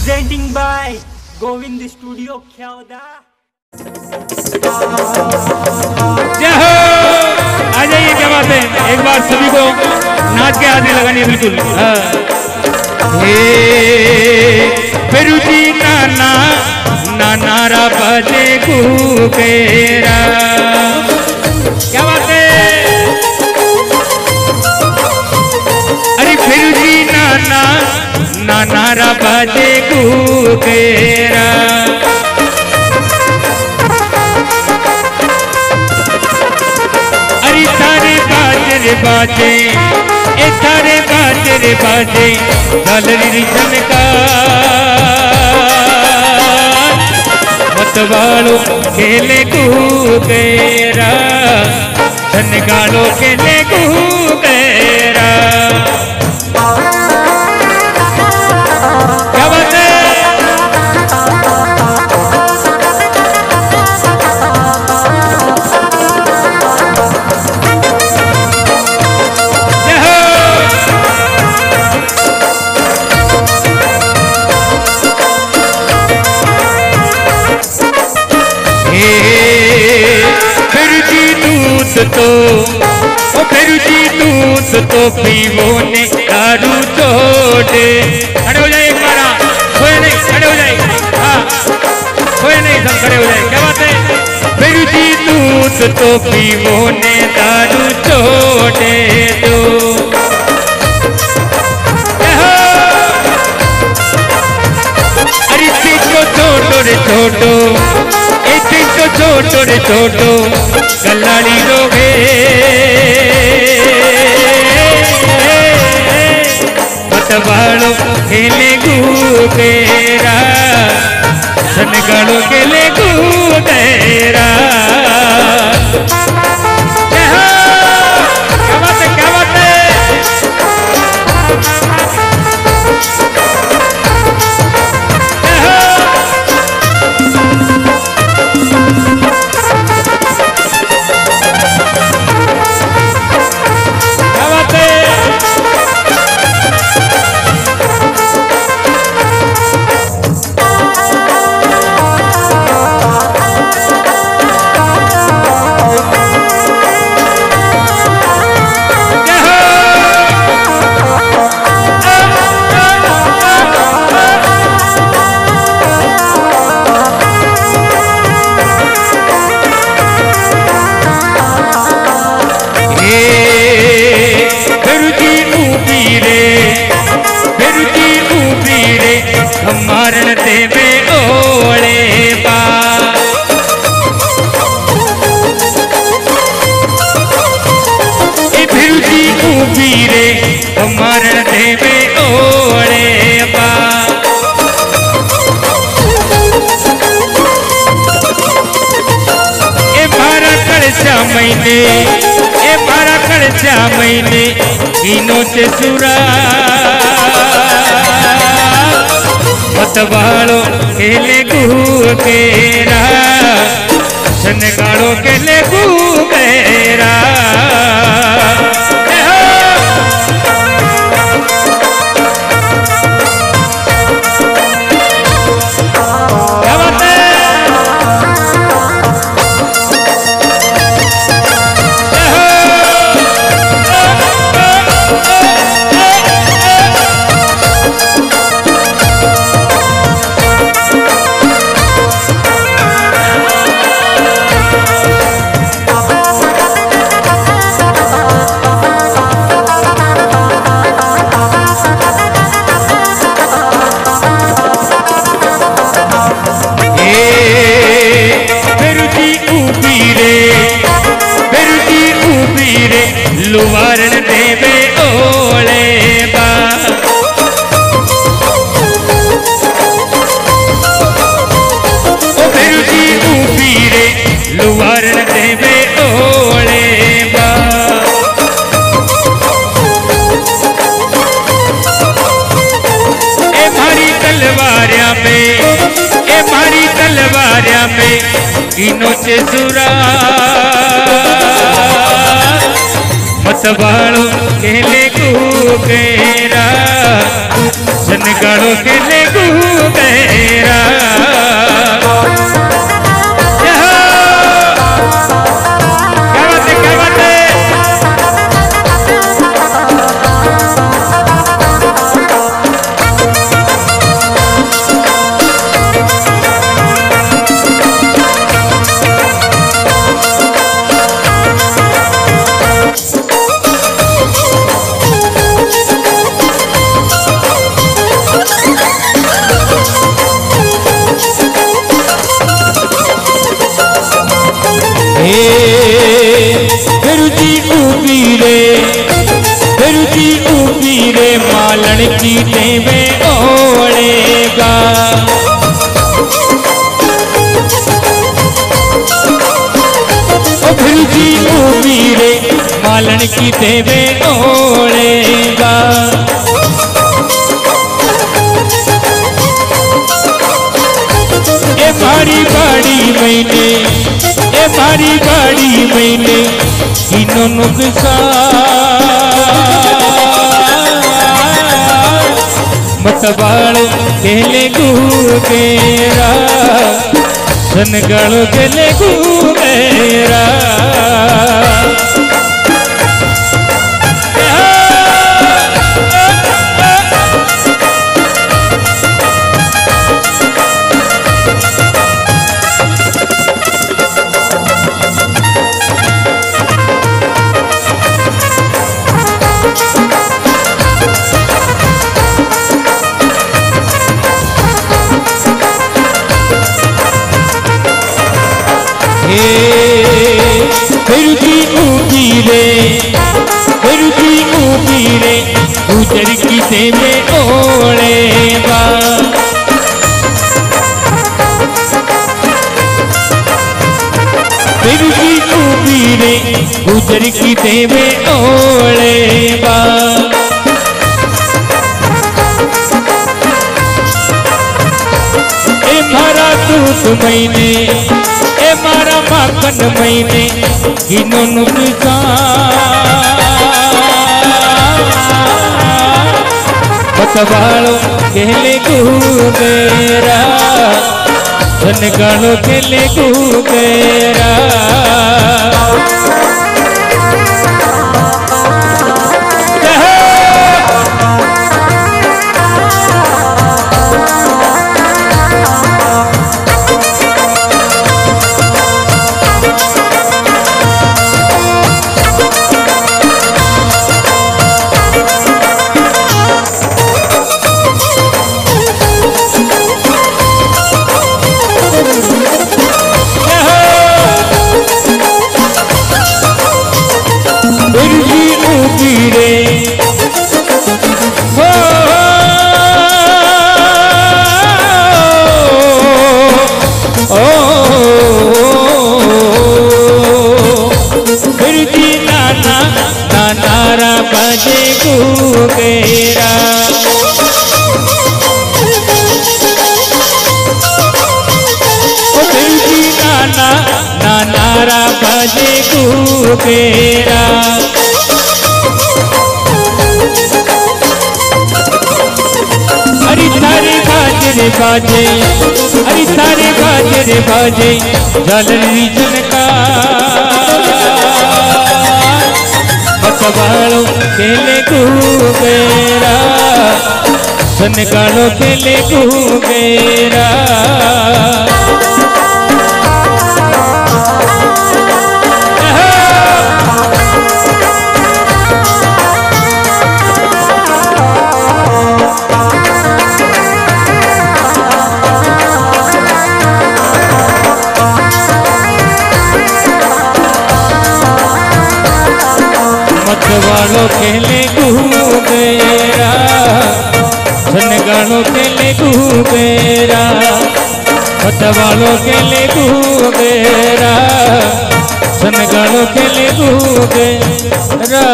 presenting by Govind Studio Khyauda. जय हो! आ जाइए, क्या बात है? एक बार सभी को नाच के लगानी बिल्कुल। हाँ। नाना नाना रा बजे क्या बात है? अरे नाना नाना रा बजे कुकेरा अरे तारे बाजे बाजे, ए तारे बाजे रे बाजे झालरी झनका मतवालो खेले कूकेरा झनगालो खेले कूकेरा तो पीवो ने दारू छोड़े खड़े हो जाए एक बार हाँ। खोए नहीं, खड़े हो जाए हाँ। खोए नहीं, सब खड़े हो जाए क्या बात है? फिर जी दूध तो पीवो ने दारू छोड़े दो हो। छोटो छोटो रे छोटो कल्लाड़ी लोगे मतवाड़ो खेले गुटेरा सनगाड़ो खेले गुटेरा मैने ए बारा कळशा मैने कीनो से सुरा। मतवाड़ो खेले गुकेरा सनगाड़ो खेले गुकेरा मतवाड़ो केरा। गुकेरा सनगाड़ो केले कू मालन पालन की देवे ओढ़ेगा ए मारी बाड़ी मैंने ए मारी बाड़ी मैंने इनो नुकसान। मतबाड़ केले गुरा सनगढ़ केले गुरा है फिरती ऊँची रे फिरती ऊँची रे उतर किसे में ओड़े बा फिरती ऊँची रे उतर किसे में ओड़े भरा तू तुम्हें એ મારા માખન મહિને ઘીનો નુકસાન પતવાળો કેલે ગુગેરા ધનગાળો કેલે ગુગેરા काले कुबेरा हरी सारे बाजे रे सारे बाजरे बाजे जलरी जनका बसवाड़ो केले कुबेरा सनकाड़ो केले कुबेरा सनगालो लिए घूमेरा पत वालों के लिए घूमेरा के लिए घूमेरा